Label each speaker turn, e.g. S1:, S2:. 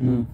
S1: 嗯。